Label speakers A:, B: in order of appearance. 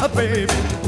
A: a baby.